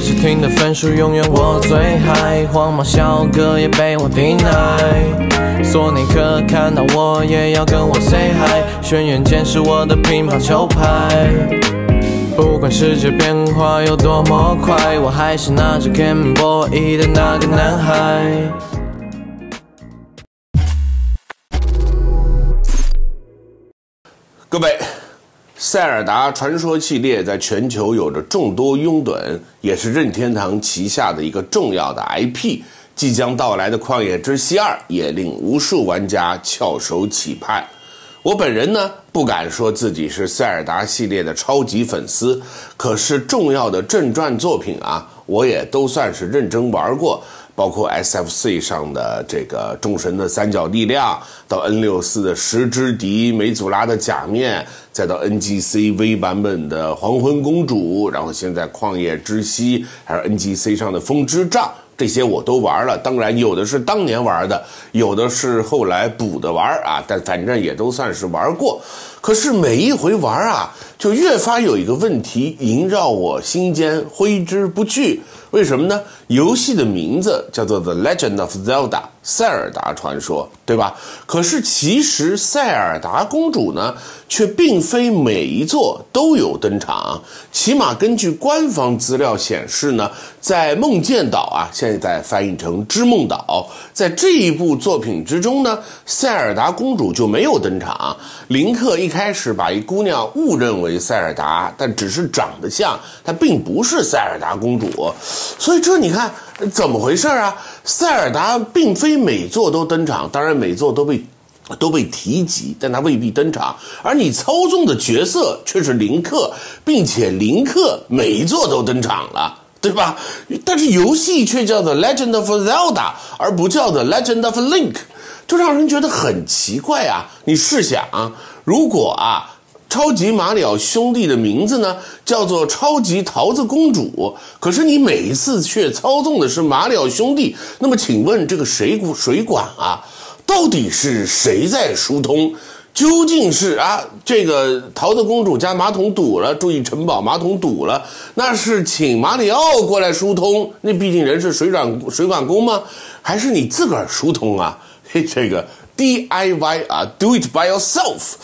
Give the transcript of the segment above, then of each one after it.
学习听的分数永远我最 high，，黄毛小哥也被我 deny。索尼克看到我也要跟我 say hi，轩辕剑是我的乒乓球拍。不管世界变化有多么快，我还是拿着 Game Boy 的那个男孩。各位，塞尔达传说系列在全球有着众多拥趸，也是任天堂旗下的一个重要的 IP。即将到来的《旷野之息二》也令无数玩家翘首企盼。我本人呢，不敢说自己是塞尔达系列的超级粉丝，可是重要的正传作品啊，我也都算是认真玩过。包括 SFC 上的这个众神的三角力量，到 N 六四的十之敌梅祖拉的假面，再到 NGC V 版本的黄昏公主，然后现在旷野之息，还有 NGC 上的风之杖。这些我都玩了，当然有的是当年玩的，有的是后来补的玩啊，但反正也都算是玩过。可是每一回玩啊，就越发有一个问题萦绕我心间，挥之不去。为什么呢？游戏的名字叫做《The Legend of Zelda》塞尔达传说，对吧？可是其实塞尔达公主呢，却并非每一座都有登场。起码根据官方资料显示呢，在梦见岛啊，现在翻译成织梦岛，在这一部作品之中呢，塞尔达公主就没有登场。林克一开始把一姑娘误认为塞尔达，但只是长得像，她并不是塞尔达公主。所以这你看怎么回事啊？塞尔达并非每座都登场，当然每座都被都被提及，但他未必登场。而你操纵的角色却是林克，并且林克每一座都登场了，对吧？但是游戏却叫做《Legend of Zelda》，而不叫做《Legend of Link》，就让人觉得很奇怪啊！你试想，如果啊。超级马里奥兄弟的名字呢，叫做超级桃子公主。可是你每一次却操纵的是马里奥兄弟，那么请问这个谁谁管啊？到底是谁在疏通？究竟是啊，这个桃子公主家马桶堵了，注意城堡马桶堵了，那是请马里奥过来疏通？那毕竟人是水管水管工吗？还是你自个儿疏通啊？嘿，这个 DIY 啊，Do it by yourself。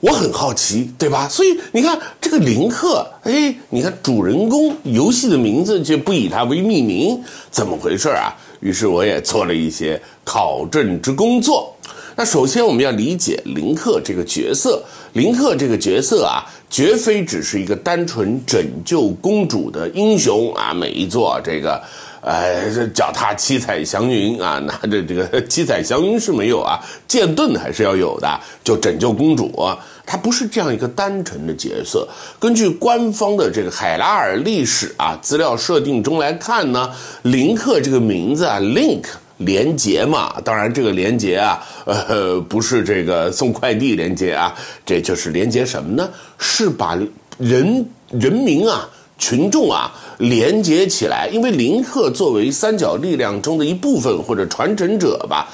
我很好奇，对吧？所以你看这个林克，哎，你看主人公游戏的名字却不以他为命名，怎么回事啊？于是我也做了一些考证之工作。那首先我们要理解林克这个角色，林克这个角色啊，绝非只是一个单纯拯救公主的英雄啊，每一座这个。呃，脚踏七彩祥云啊，拿着这个七彩祥云是没有啊，剑盾还是要有的，就拯救公主。他不是这样一个单纯的角色。根据官方的这个海拉尔历史啊资料设定中来看呢，林克这个名字啊，Link 联结嘛，当然这个联结啊，呃，不是这个送快递联结啊，这就是联结什么呢？是把人人民啊。群众啊，连接起来，因为林克作为三角力量中的一部分或者传承者吧，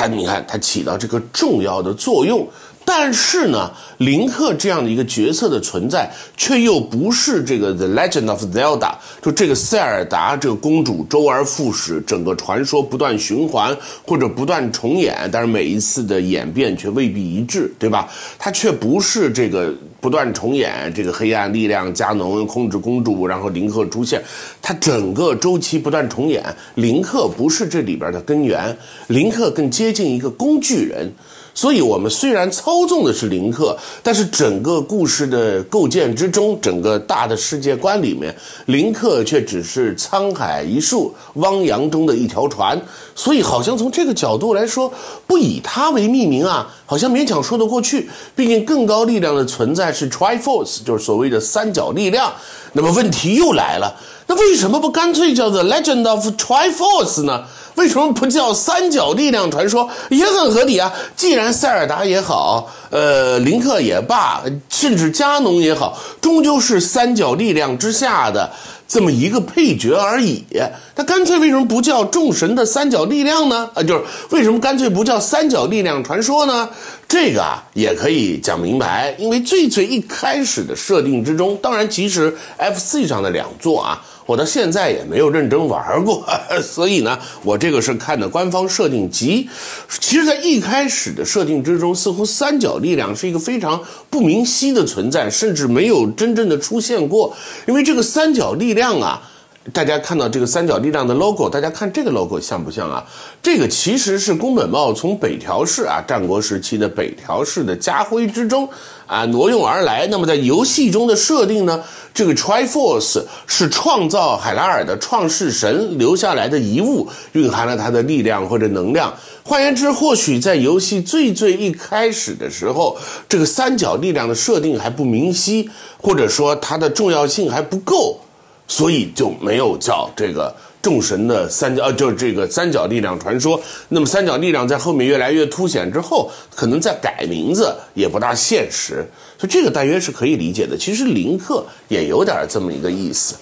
它你看它起到这个重要的作用。但是呢，林克这样的一个角色的存在，却又不是这个《The Legend of Zelda》就这个塞尔达这个公主周而复始，整个传说不断循环或者不断重演，但是每一次的演变却未必一致，对吧？它却不是这个不断重演，这个黑暗力量加农控制公主，然后林克出现，它整个周期不断重演。林克不是这里边的根源，林克更接近一个工具人。所以，我们虽然操纵的是林克，但是整个故事的构建之中，整个大的世界观里面，林克却只是沧海一粟、汪洋中的一条船。所以，好像从这个角度来说，不以他为命名啊，好像勉强说得过去。毕竟，更高力量的存在是 Triforce，就是所谓的三角力量。那么，问题又来了，那为什么不干脆叫做 Legend of Triforce 呢？为什么不叫三角力量传说也很合理啊？既然塞尔达也好，呃，林克也罢，甚至加农也好，终究是三角力量之下的这么一个配角而已。他干脆为什么不叫众神的三角力量呢？啊，就是为什么干脆不叫三角力量传说呢？这个啊也可以讲明白，因为最最一开始的设定之中，当然其实 FC 上的两座啊。我到现在也没有认真玩过，所以呢，我这个是看的官方设定集。其实，在一开始的设定之中，似乎三角力量是一个非常不明晰的存在，甚至没有真正的出现过。因为这个三角力量啊。大家看到这个三角力量的 logo，大家看这个 logo 像不像啊？这个其实是宫本茂从北条氏啊，战国时期的北条氏的家徽之中啊挪用而来。那么在游戏中的设定呢，这个 Triforce 是创造海拉尔的创世神留下来的遗物，蕴含了他的力量或者能量。换言之，或许在游戏最最一开始的时候，这个三角力量的设定还不明晰，或者说它的重要性还不够。所以就没有叫这个众神的三角，呃，就是这个三角力量传说。那么三角力量在后面越来越凸显之后，可能再改名字也不大现实。所以这个大约是可以理解的。其实林克也有点这么一个意思。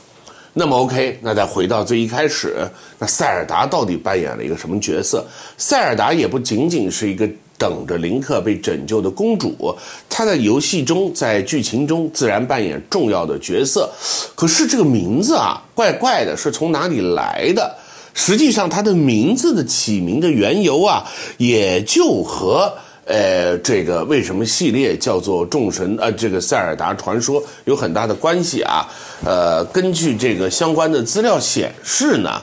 那么 OK，那再回到最一开始，那塞尔达到底扮演了一个什么角色？塞尔达也不仅仅是一个。等着林克被拯救的公主，她在游戏中，在剧情中自然扮演重要的角色。可是这个名字啊，怪怪的，是从哪里来的？实际上，它的名字的起名的缘由啊，也就和呃这个为什么系列叫做众神呃这个塞尔达传说有很大的关系啊。呃，根据这个相关的资料显示呢，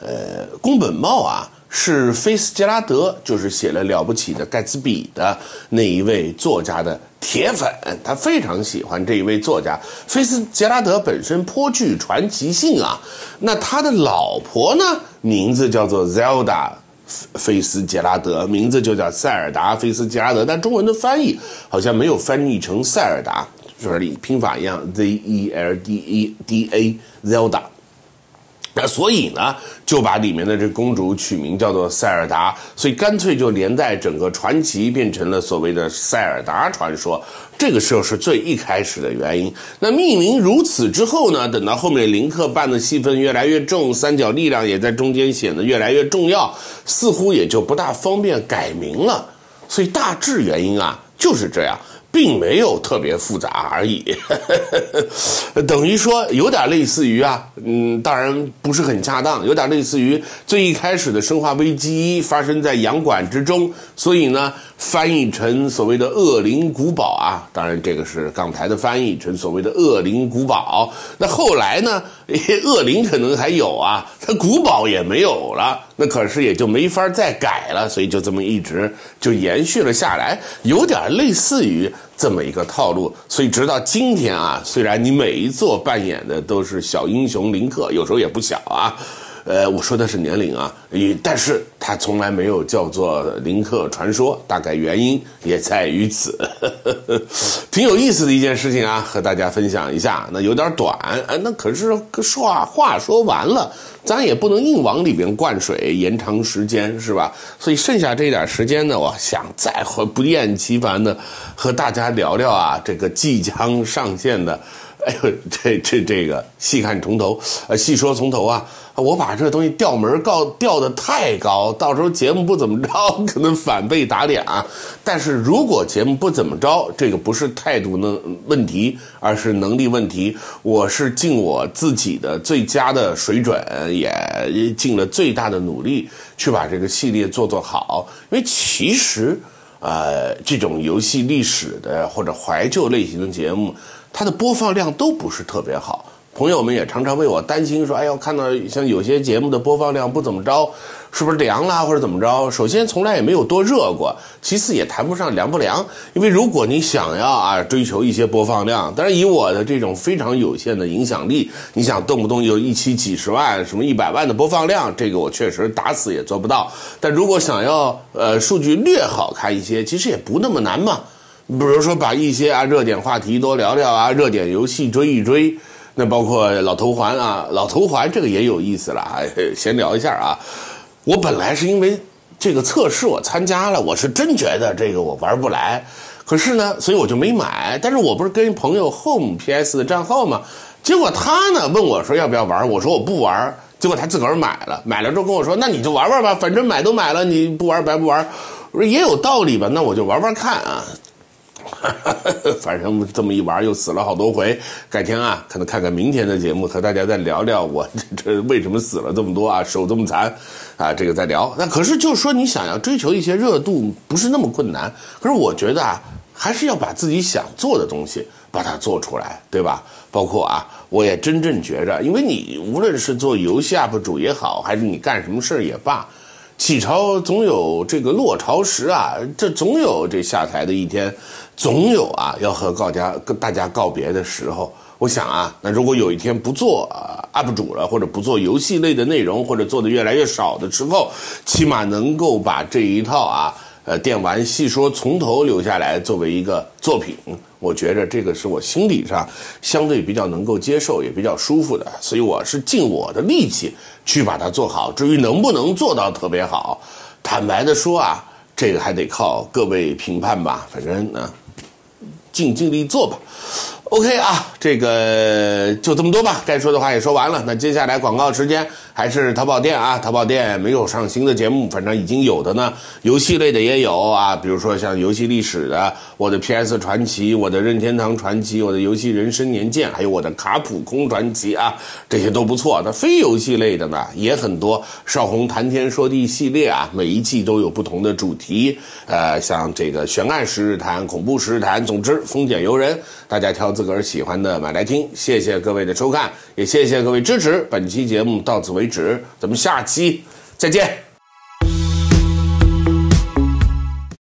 呃，宫本茂啊。是菲斯杰拉德，就是写了《了不起的盖茨比》的那一位作家的铁粉，他非常喜欢这一位作家。菲斯杰拉德本身颇具传奇性啊，那他的老婆呢，名字叫做 Zelda 菲斯杰拉德，名字就叫塞尔达菲斯杰拉德，但中文的翻译好像没有翻译成塞尔达，就是拼法一样，Z E L D E D A Zelda。那所以呢，就把里面的这公主取名叫做塞尔达，所以干脆就连带整个传奇变成了所谓的塞尔达传说。这个时候是最一开始的原因。那命名如此之后呢，等到后面林克扮的戏份越来越重，三角力量也在中间显得越来越重要，似乎也就不大方便改名了。所以大致原因啊就是这样。并没有特别复杂而已，等于说有点类似于啊，嗯，当然不是很恰当，有点类似于最一开始的《生化危机》发生在洋馆之中，所以呢，翻译成所谓的恶灵古堡啊，当然这个是港台的翻译成所谓的恶灵古堡。那后来呢，恶灵可能还有啊，它古堡也没有了，那可是也就没法再改了，所以就这么一直就延续了下来，有点类似于。这么一个套路，所以直到今天啊，虽然你每一座扮演的都是小英雄林克，有时候也不小啊。呃，我说的是年龄啊，也，但是他从来没有叫做林克传说，大概原因也在于此，挺有意思的一件事情啊，和大家分享一下。那有点短，哎，那可是说话说完了，咱也不能硬往里边灌水，延长时间是吧？所以剩下这点时间呢，我想再和不厌其烦的和大家聊聊啊，这个即将上线的。哎呦，这这这个细看从头，呃，细说从头啊！我把这东西调门告调的太高，到时候节目不怎么着，可能反被打脸啊。但是如果节目不怎么着，这个不是态度的问题，而是能力问题。我是尽我自己的最佳的水准，也尽了最大的努力去把这个系列做做好。因为其实，呃，这种游戏历史的或者怀旧类型的节目。它的播放量都不是特别好，朋友们也常常为我担心，说：“哎呦，看到像有些节目的播放量不怎么着，是不是凉了或者怎么着？”首先，从来也没有多热过；其次，也谈不上凉不凉。因为如果你想要啊追求一些播放量，当然以我的这种非常有限的影响力，你想动不动就一期几十万、什么一百万的播放量，这个我确实打死也做不到。但如果想要呃数据略好看一些，其实也不那么难嘛。比如说，把一些啊热点话题多聊聊啊，热点游戏追一追，那包括老头环啊，老头环这个也有意思了啊，先聊一下啊。我本来是因为这个测试我参加了，我是真觉得这个我玩不来，可是呢，所以我就没买。但是我不是跟朋友 Home PS 的账号嘛，结果他呢问我说要不要玩，我说我不玩，结果他自个儿买了，买了之后跟我说，那你就玩玩吧，反正买都买了，你不玩白不玩。我说也有道理吧，那我就玩玩看啊。反正这么一玩又死了好多回。改天啊，可能看看明天的节目，和大家再聊聊我这这为什么死了这么多啊，手这么残啊，这个再聊。那可是就是说，你想要追求一些热度，不是那么困难。可是我觉得啊，还是要把自己想做的东西把它做出来，对吧？包括啊，我也真正觉着，因为你无论是做游戏 UP 主也好，还是你干什么事儿也罢。起潮总有这个落潮时啊，这总有这下台的一天，总有啊要和告家跟大家告别的时候。我想啊，那如果有一天不做啊 UP 主了，或者不做游戏类的内容，或者做的越来越少的时候，起码能够把这一套啊。呃，电玩细说从头留下来作为一个作品，我觉着这个是我心理上相对比较能够接受，也比较舒服的，所以我是尽我的力气去把它做好。至于能不能做到特别好，坦白的说啊，这个还得靠各位评判吧。反正呢，尽尽力做吧。OK 啊，这个就这么多吧，该说的话也说完了。那接下来广告时间还是淘宝店啊，淘宝店没有上新的节目，反正已经有的呢，游戏类的也有啊，比如说像游戏历史的，我的 PS 传奇，我的任天堂传奇，我的游戏人生年鉴，还有我的卡普空传奇啊，这些都不错。那非游戏类的呢也很多，少红谈天说地系列啊，每一季都有不同的主题，呃，像这个悬案十日谈、恐怖十日谈，总之丰俭由人，大家挑。自个儿喜欢的买来听，谢谢各位的收看，也谢谢各位支持。本期节目到此为止，咱们下期再见。